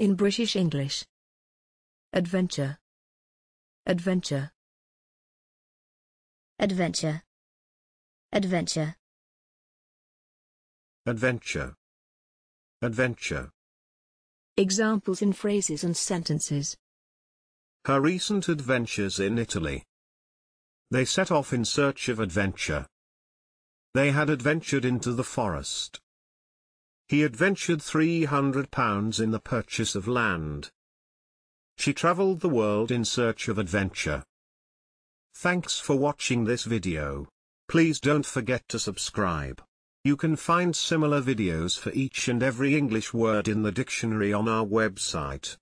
In British English. Adventure. Adventure. adventure, adventure, adventure, adventure. Examples in phrases and sentences. Her recent adventures in Italy. They set off in search of adventure. They had adventured into the forest. He adventured £300 in the purchase of land. She traveled the world in search of adventure. Thanks for watching this video. Please don't forget to subscribe. You can find similar videos for each and every English word in the dictionary on our website.